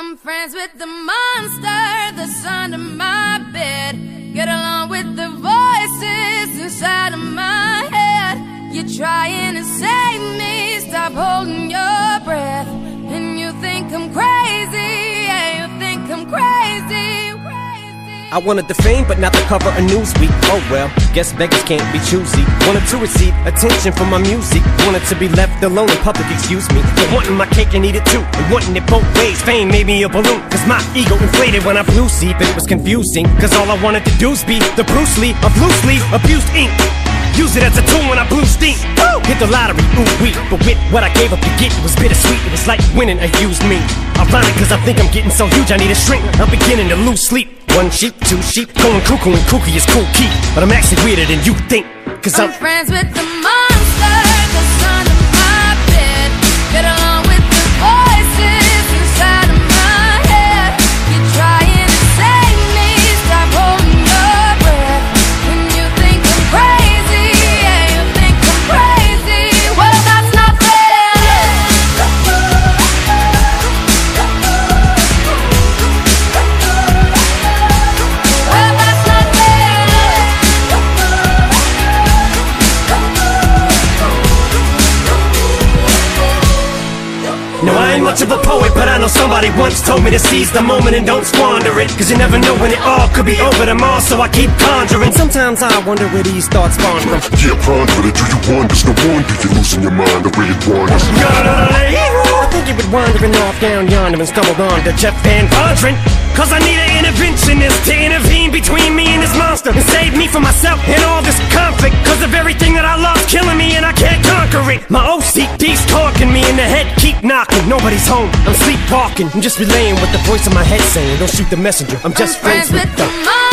I'm friends with the monster that's under my bed. Get along with the voices inside of my head. You're trying to save me, stop holding your breath. And you think I'm crazy, yeah, you think I'm crazy. I wanted the fame, but not the cover of Newsweek. Oh well, guess beggars can't be choosy. Wanted to receive attention from my music. Wanted to be left alone in public, excuse me. But wanting my cake and eat it too. And wanting it both ways. Fame made me a balloon. Cause my ego inflated when I flew sleep. And it was confusing. Cause all I wanted to do was be the Bruce Lee of loosely abused ink. Use it as a tool when I blew steam. Woo! Hit the lottery, ooh wee. But with what I gave up to get, it was bittersweet. It was like winning a used me. Ironic, cause I think I'm getting so huge, I need a shrink. I'm beginning to lose sleep. One sheep, two sheep, going cuckoo and kooky is cool key. But I'm actually weirder than you think. Cause I'm, I'm friends with the monster ain't much of a poet, but I know somebody once told me to seize the moment and don't squander it. Cause you never know when it all could be over tomorrow, so I keep conjuring. Sometimes I wonder where these thoughts spawn from. Yeah, ponder it, do you wonder? No wonder if you're losing your mind the way it wanders. I think you've been wandering off down yonder and stumbled on to Jeff VanVonderen. Cause I need an interventionist to intervene between me and this monster and save me from myself and all this conflict. Cause of everything that I love killing me and I can't conquer it. My the head, keep knocking. Nobody's home, I'm sleepwalking. I'm just relaying what the voice in my head saying. Don't shoot the messenger, I'm just I'm friends with the the.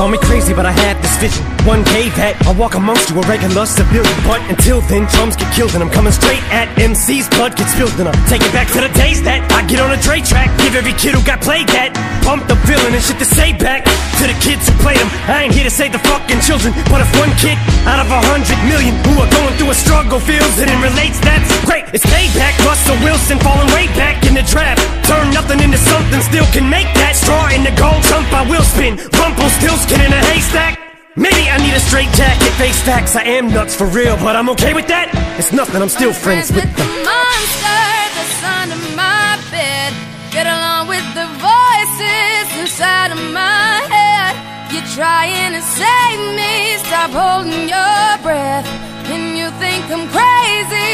Call me crazy, but I had this vision. One day that I'll walk amongst you, a regular civilian. But until then, drums get killed, and I'm coming straight at MC's blood gets spilled, and I take it back to the days that I get on a Dre track. Give every kid who got played that. Pump the villain and shit to say back to the kids who played them. I ain't here to save the fucking children, but if one kid out of a hundred million who are going through a struggle feels it and relates, that's great. It's payback. Russell Wilson falling way back in the draft. Turn nothing into something, still can make that straw in the gold jump. I will spin. Rumpelstiltskin in a haystack. Maybe I need a straight jacket, face facts. I am nuts for real, but I'm okay with that. It's nothing, I'm still friends with the them. monster that's under my bed. Get along with the voices inside of my head. You're trying to save me, stop holding your breath. I'm crazy,